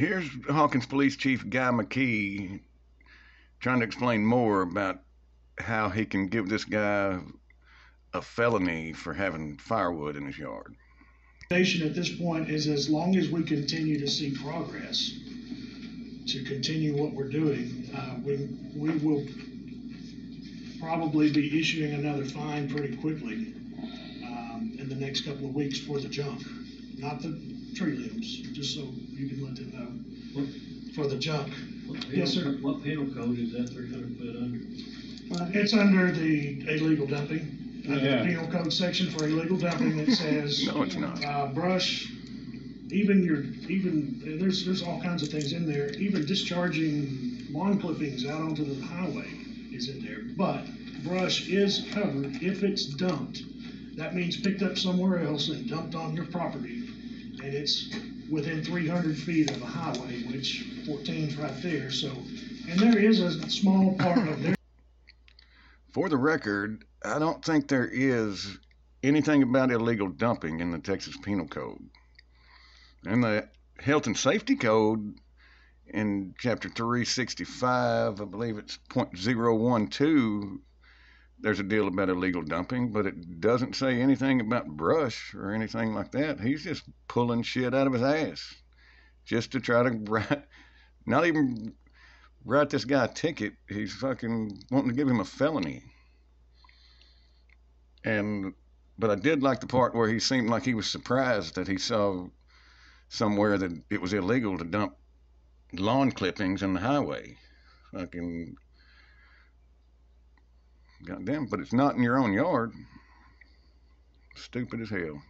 Here's Hawkins Police Chief Guy McKee trying to explain more about how he can give this guy a felony for having firewood in his yard. Nation at this point is as long as we continue to see progress, to continue what we're doing, uh, we, we will probably be issuing another fine pretty quickly, um, in the next couple of weeks for the junk. Not the tree limbs, just so you can let them know, for the junk. What Yes, sir. What penal code is that three hundred foot under? Uh, It's under the illegal dumping, under the Yeah. penal code section for illegal dumping that says. No, it's not. Uh, brush, even your, even, there's, there's all kinds of things in there, even discharging lawn clippings out onto the highway is in there. But brush is covered if it's dumped. That means picked up somewhere else and dumped on your property. And it's within three hundred feet of a highway, which 14's right there, so. And there is a small part of there. For the record, I don't think there is anything about illegal dumping in the Texas Penal Code. In the Health and Safety Code, in Chapter 365, I believe it's .012, there's a deal about illegal dumping, but it doesn't say anything about brush or anything like that. He's just pulling shit out of his ass just to try to write, not even write this guy a ticket. He's fucking wanting to give him a felony. And but I did like the part where he seemed like he was surprised that he saw somewhere that it was illegal to dump lawn clippings in the highway. Fucking goddamn, but it's not in your own yard. Stupid as hell.